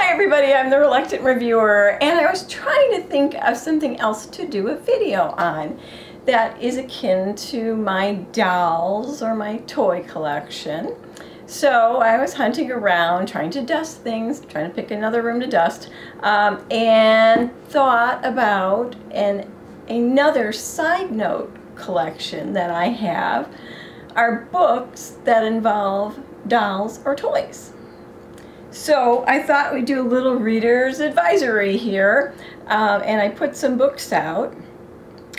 Hi everybody, I'm the Reluctant Reviewer and I was trying to think of something else to do a video on that is akin to my dolls or my toy collection. So I was hunting around, trying to dust things, trying to pick another room to dust, um, and thought about an another side note collection that I have are books that involve dolls or toys. So I thought we'd do a little reader's advisory here, um, and I put some books out,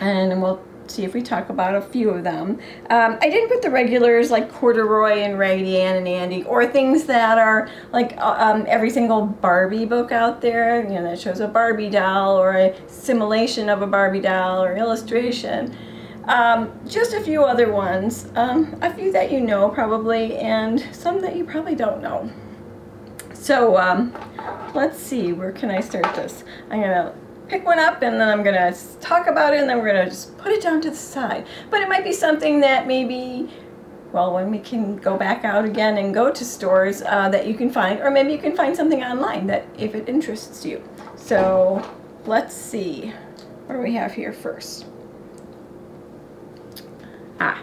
and we'll see if we talk about a few of them. Um, I didn't put the regulars like Corduroy and Raggedy Ann and Andy, or things that are like uh, um, every single Barbie book out there, you know, that shows a Barbie doll or a simulation of a Barbie doll or illustration. Um, just a few other ones, um, a few that you know probably, and some that you probably don't know. So um, let's see, where can I start this? I'm gonna pick one up and then I'm gonna talk about it and then we're gonna just put it down to the side. But it might be something that maybe, well, when we can go back out again and go to stores uh, that you can find, or maybe you can find something online that if it interests you. So let's see, what do we have here first? Ah,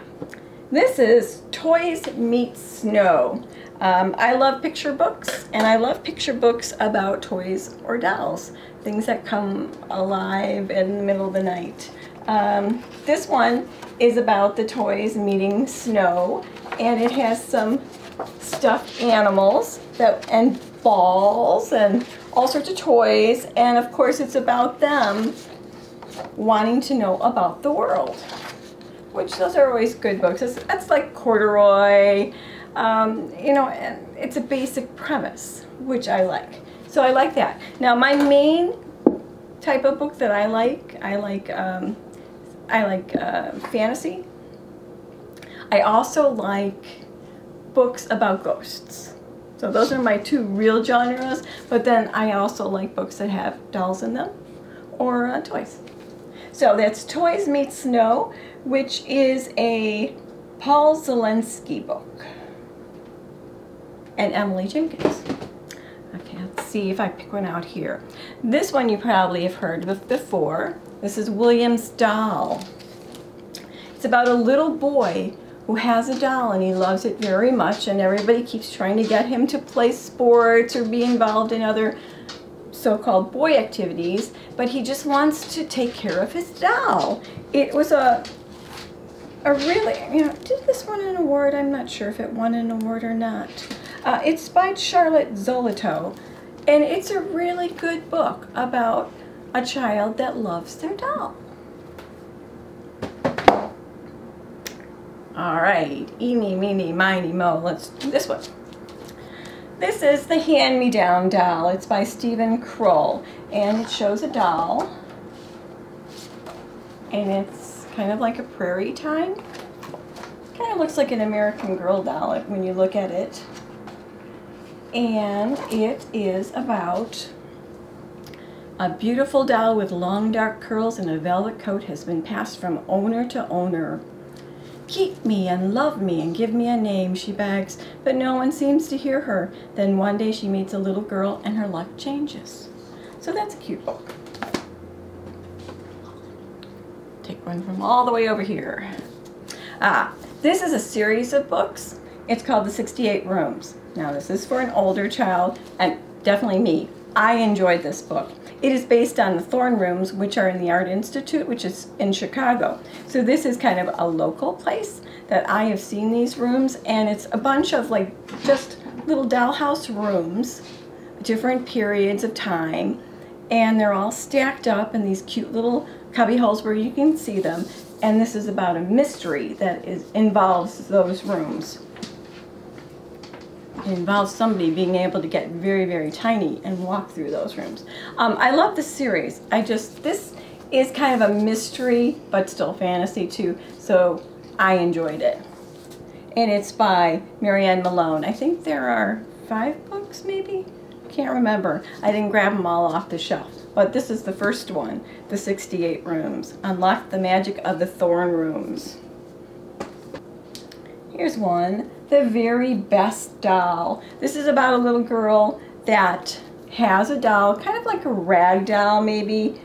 this is Toys Meet Snow. Um, I love picture books, and I love picture books about toys or dolls, things that come alive in the middle of the night. Um, this one is about the toys meeting snow, and it has some stuffed animals that and balls and all sorts of toys, and of course it's about them wanting to know about the world, which those are always good books. It's, that's like corduroy, um, you know, it's a basic premise, which I like. So I like that. Now my main type of book that I like, I like, um, I like uh, fantasy. I also like books about ghosts. So those are my two real genres, but then I also like books that have dolls in them or uh, toys. So that's Toys Meet Snow, which is a Paul Zelinsky book and Emily Jenkins. Okay, let's see if I pick one out here. This one you probably have heard of before. This is William's Doll. It's about a little boy who has a doll and he loves it very much and everybody keeps trying to get him to play sports or be involved in other so-called boy activities, but he just wants to take care of his doll. It was a a really, you know, did this win an award? I'm not sure if it won an award or not. Uh, it's by Charlotte Zolotow, and it's a really good book about a child that loves their doll. All right, eeny, meeny, miny, mo, let's do this one. This is the Hand-Me-Down Doll. It's by Steven Kroll, and it shows a doll, and it's kind of like a prairie time. Kind of looks like an American Girl doll when you look at it and it is about a beautiful doll with long dark curls and a velvet coat has been passed from owner to owner. Keep me and love me and give me a name, she begs, but no one seems to hear her. Then one day she meets a little girl and her luck changes. So that's a cute book. Take one from all the way over here. Ah, this is a series of books. It's called The 68 Rooms. Now this is for an older child and definitely me. I enjoyed this book. It is based on the Thorne Rooms, which are in the Art Institute, which is in Chicago. So this is kind of a local place that I have seen these rooms, and it's a bunch of like just little dollhouse rooms, different periods of time, and they're all stacked up in these cute little cubby holes where you can see them. And this is about a mystery that is involves those rooms. It involves somebody being able to get very, very tiny and walk through those rooms. Um, I love this series. I just, this is kind of a mystery, but still fantasy too, so I enjoyed it. And it's by Marianne Malone. I think there are five books maybe? Can't remember. I didn't grab them all off the shelf. But this is the first one, The 68 Rooms. Unlock the Magic of the Thorne Rooms. Here's one, The Very Best Doll. This is about a little girl that has a doll, kind of like a rag doll maybe,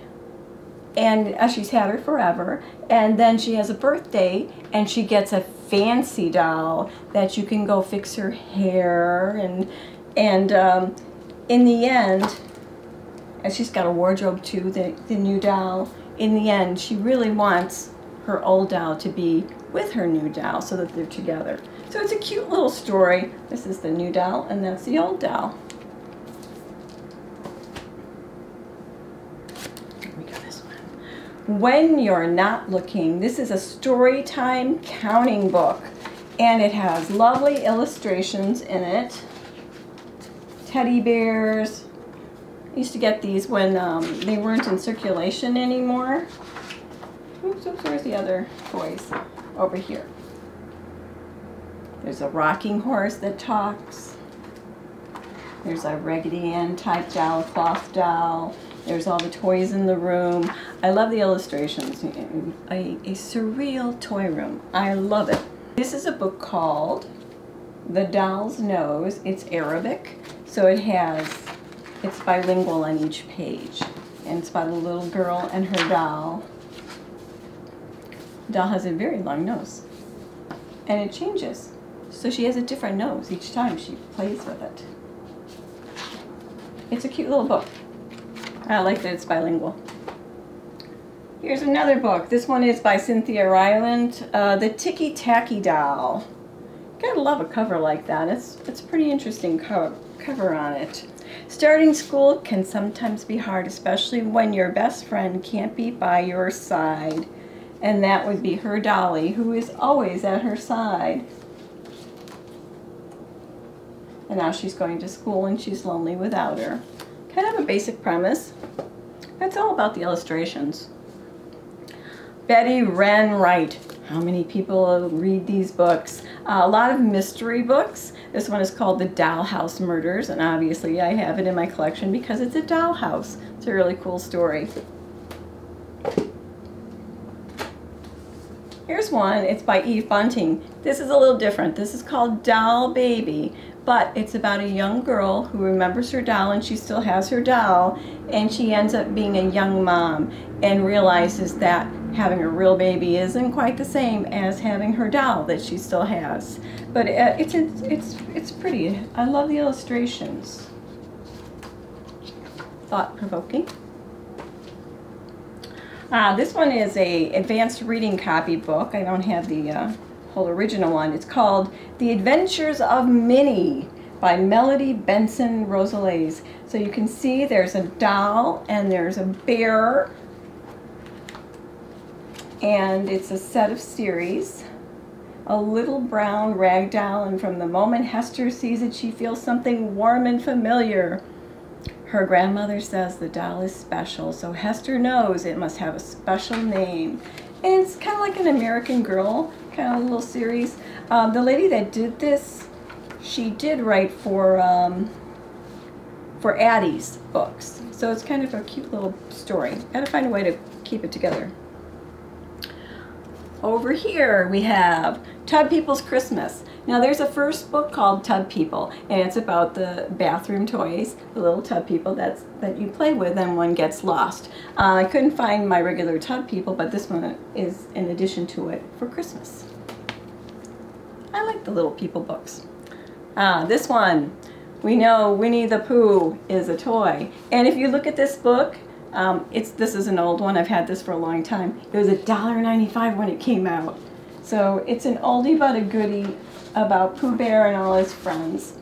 and uh, she's had her forever. And then she has a birthday and she gets a fancy doll that you can go fix her hair and and um, in the end, and she's got a wardrobe too, the, the new doll. In the end, she really wants her old doll to be with her new doll so that they're together. So it's a cute little story. This is the new doll and that's the old doll. We this one. When You're Not Looking. This is a story time counting book and it has lovely illustrations in it. Teddy bears. I used to get these when um, they weren't in circulation anymore. Oops, oops, where's the other toys? Over here. There's a rocking horse that talks. There's a Raggedy Ann type doll, cloth doll. There's all the toys in the room. I love the illustrations. A, a surreal toy room. I love it. This is a book called The Doll's Nose. It's Arabic, so it has, it's bilingual on each page. And it's about a little girl and her doll. The doll has a very long nose. And it changes. So she has a different nose each time she plays with it. It's a cute little book. I like that it's bilingual. Here's another book. This one is by Cynthia Rylant, uh, The Ticky Tacky Doll. Gotta love a cover like that. It's, it's a pretty interesting cover, cover on it. Starting school can sometimes be hard, especially when your best friend can't be by your side. And that would be her Dolly, who is always at her side. And now she's going to school and she's lonely without her. Kind of a basic premise. It's all about the illustrations. Betty Ren Wright. How many people read these books? Uh, a lot of mystery books. This one is called The Dollhouse Murders, and obviously I have it in my collection because it's a dollhouse. It's a really cool story. Here's one. It's by Eve Bunting. This is a little different. This is called Doll Baby but it's about a young girl who remembers her doll and she still has her doll and she ends up being a young mom and realizes that having a real baby isn't quite the same as having her doll that she still has but uh, it's it's it's pretty I love the illustrations thought-provoking uh, this one is a advanced reading copy book I don't have the uh, whole original one. It's called The Adventures of Minnie by Melodye Benson Rosales. So you can see there's a doll and there's a bear and it's a set of series. A little brown rag doll and from the moment Hester sees it she feels something warm and familiar. Her grandmother says the doll is special so Hester knows it must have a special name. And it's kind of like an American Girl kind of little series. Um, the lady that did this, she did write for um, for Addy's books. So it's kind of a cute little story. Gotta find a way to keep it together. Over here we have Tub People's Christmas. Now there's a first book called Tub People, and it's about the bathroom toys, the little tub people that's, that you play with and one gets lost. Uh, I couldn't find my regular Tub People, but this one is in addition to it for Christmas. I like the little people books. Ah, this one, we know Winnie the Pooh is a toy. And if you look at this book, um, it's this is an old one. I've had this for a long time. It was $1.95 when it came out. So it's an oldie but a goodie about Pooh Bear and all his friends.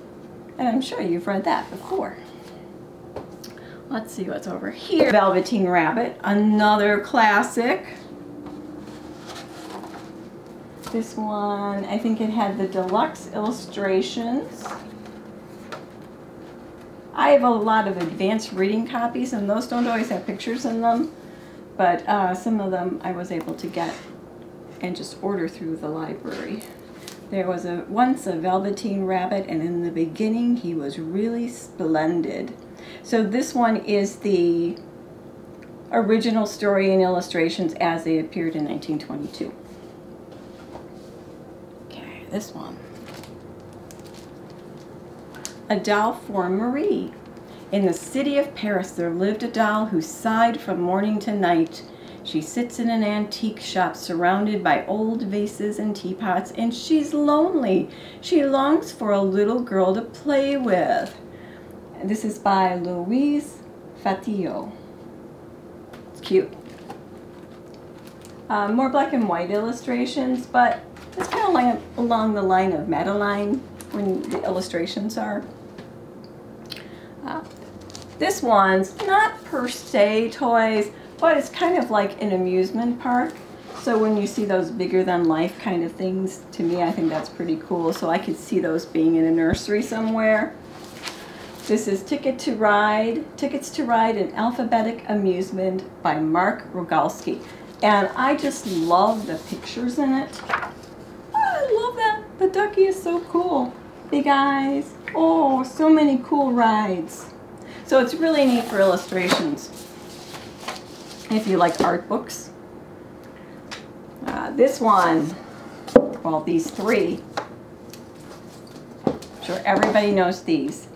And I'm sure you've read that before. Let's see what's over here. Velveteen Rabbit, another classic. This one, I think it had the deluxe illustrations. I have a lot of advanced reading copies and those don't always have pictures in them, but uh, some of them I was able to get and just order through the library. There was a once a Velveteen Rabbit, and in the beginning he was really splendid. So this one is the original story and illustrations as they appeared in 1922. Okay, this one. A Doll for Marie. In the city of Paris there lived a doll who sighed from morning to night. She sits in an antique shop surrounded by old vases and teapots, and she's lonely. She longs for a little girl to play with. This is by Louise Fatio. It's cute. Uh, more black and white illustrations, but it's kind of like along the line of Madeline when the illustrations are. Uh, this one's not per se toys, but it's kind of like an amusement park. So when you see those bigger than life kind of things, to me I think that's pretty cool. So I could see those being in a nursery somewhere. This is Ticket to Ride, Tickets to Ride an Alphabetic Amusement by Mark Rogalski. And I just love the pictures in it. Oh, I love that. The ducky is so cool. Big eyes. Oh, so many cool rides. So it's really neat for illustrations if you like art books. Uh, this one, well, these three, I'm sure everybody knows these.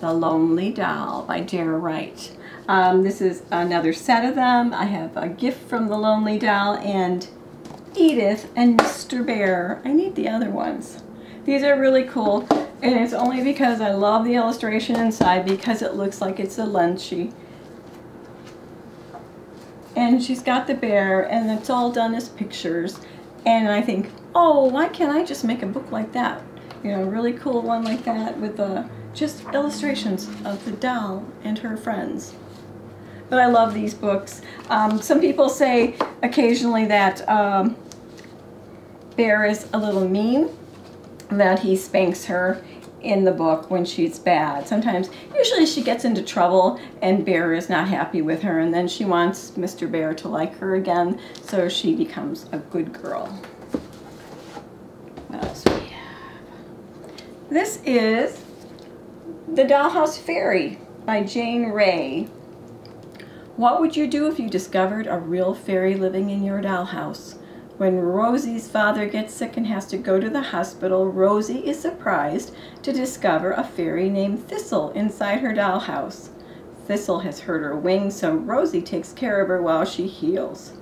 The Lonely Doll by Dare Wright. Um, this is another set of them. I have a gift from the Lonely Doll and Edith and Mr. Bear. I need the other ones. These are really cool and it's only because I love the illustration inside because it looks like it's a Lenci and she's got the bear and it's all done as pictures. And I think oh why can't I just make a book like that? You know a really cool one like that with uh, just illustrations of the doll and her friends. But I love these books. Um, some people say occasionally that um, Bear is a little mean that he spanks her in the book when she's bad. Sometimes, usually she gets into trouble and Bear is not happy with her and then she wants Mr. Bear to like her again, so she becomes a good girl. What else we have? This is The Dollhouse Fairy by Jane Ray. What would you do if you discovered a real fairy living in your dollhouse? When Rosie's father gets sick and has to go to the hospital, Rosie is surprised to discover a fairy named Thistle inside her dollhouse. Thistle has hurt her wing, so Rosie takes care of her while she heals.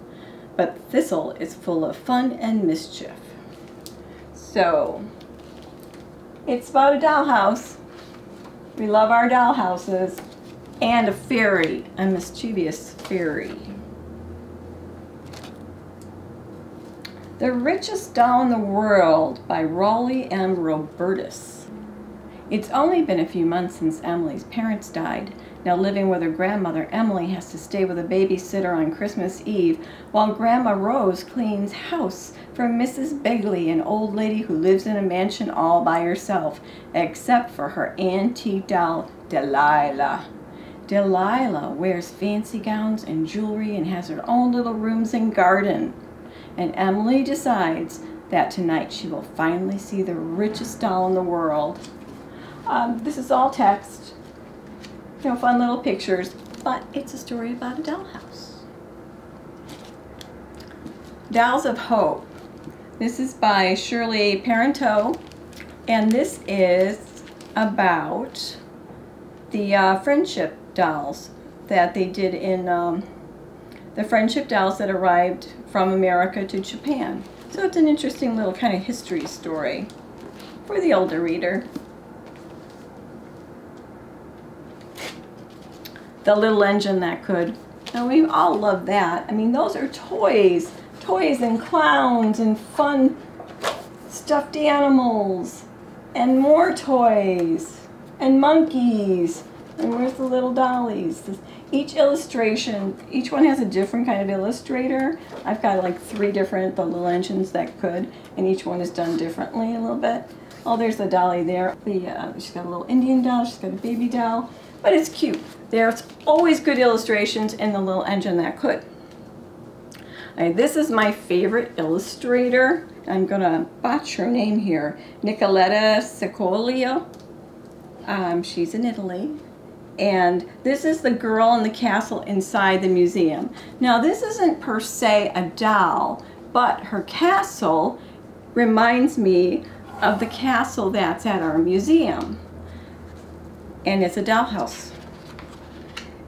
But Thistle is full of fun and mischief. So, it's about a dollhouse. We love our dollhouses. And a fairy, a mischievous fairy. The Richest Doll in the World by Polly M. Robertus. It's only been a few months since Emily's parents died. Now living with her grandmother, Emily has to stay with a babysitter on Christmas Eve while Grandma Rose cleans house for Mrs. Begley, an old lady who lives in a mansion all by herself, except for her antique doll, Delilah. Delilah wears fancy gowns and jewelry and has her own little rooms and garden and Emily decides that tonight she will finally see the richest doll in the world. Um, this is all text, you know, fun little pictures, but it's a story about a dollhouse. Dolls of Hope. This is by Shirley Parenteau, and this is about the uh, friendship dolls that they did in um, the friendship dolls that arrived from America to Japan. So it's an interesting little kind of history story for the older reader. The little engine that could. Now we all love that. I mean, those are toys. Toys and clowns and fun stuffed animals and more toys and monkeys. And where's the little dollies? Each illustration, each one has a different kind of illustrator. I've got like three different, the little engines that could, and each one is done differently a little bit. Oh, there's the dolly there. The, uh, she's got a little Indian doll, she's got a baby doll, but it's cute. There's always good illustrations in the little engine that could. Right, this is my favorite illustrator. I'm gonna botch her name here. Nicoletta Ciccolio. Um, she's in Italy and this is the girl in the castle inside the museum. Now this isn't per se a doll, but her castle reminds me of the castle that's at our museum. And it's a dollhouse.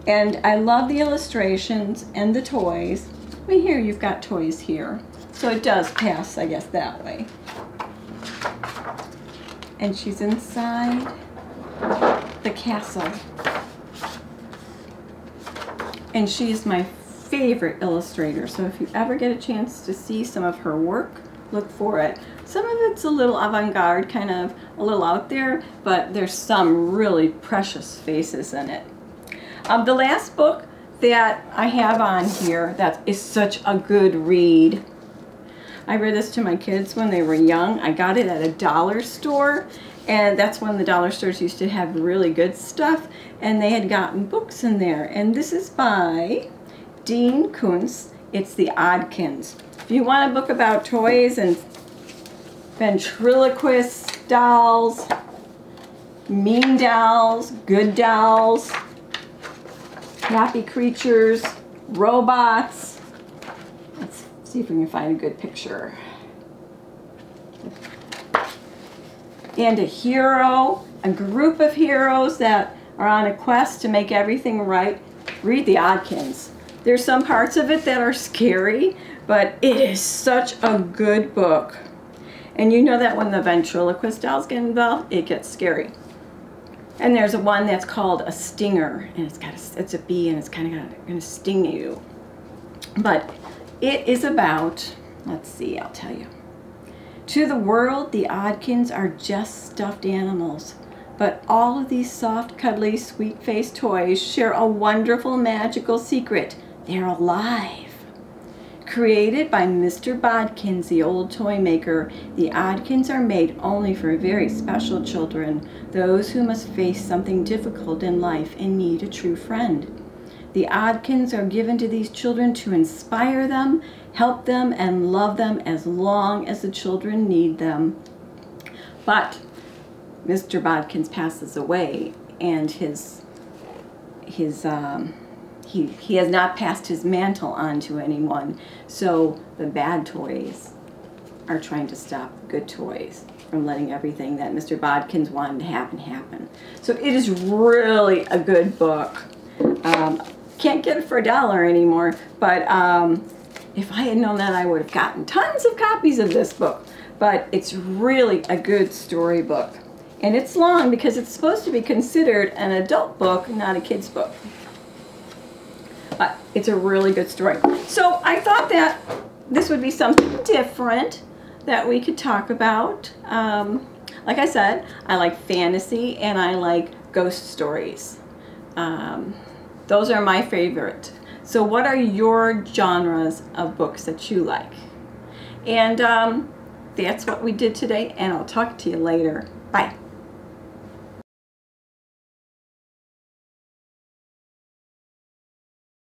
And I love the illustrations and the toys. I mean, here you've got toys here. So it does pass, I guess, that way. And she's inside the castle. And she is my favorite illustrator. So if you ever get a chance to see some of her work, look for it. Some of it's a little avant-garde, kind of a little out there, but there's some really precious faces in it. Um, the last book that I have on here that is such a good read. I read this to my kids when they were young. I got it at a dollar store and that's when the dollar stores used to have really good stuff and they had gotten books in there and this is by Dean Koontz. It's The Oddkins. If you want a book about toys and ventriloquist dolls, mean dolls, good dolls, happy creatures, robots. Let's see if we can find a good picture. And a hero, a group of heroes that are on a quest to make everything right. Read The Oddkins. There's some parts of it that are scary, but it is such a good book. And you know that when the ventriloquist dolls get involved, it gets scary. And there's a one that's called a stinger, and it's got a, it's a bee, and it's kind of going to sting you. But it is about, let's see, I'll tell you. To the world, the Oddkins are just stuffed animals. But all of these soft, cuddly, sweet-faced toys share a wonderful, magical secret. They're alive. Created by Mr. Bodkins, the old toy maker, the Oddkins are made only for very special children, those who must face something difficult in life and need a true friend. The Oddkins are given to these children to inspire them, help them, and love them as long as the children need them. But Mr. Bodkins passes away, and his his um, he, he has not passed his mantle on to anyone. So the bad toys are trying to stop good toys from letting everything that Mr. Bodkins wanted to happen happen. So it is really a good book. Um, can't get it for a dollar anymore, but um, if I had known that, I would have gotten tons of copies of this book. But it's really a good storybook. And it's long because it's supposed to be considered an adult book, not a kid's book. But it's a really good story. So I thought that this would be something different that we could talk about. Um, like I said, I like fantasy and I like ghost stories. Um, those are my favorite. So what are your genres of books that you like? And um, that's what we did today and I'll talk to you later. Bye.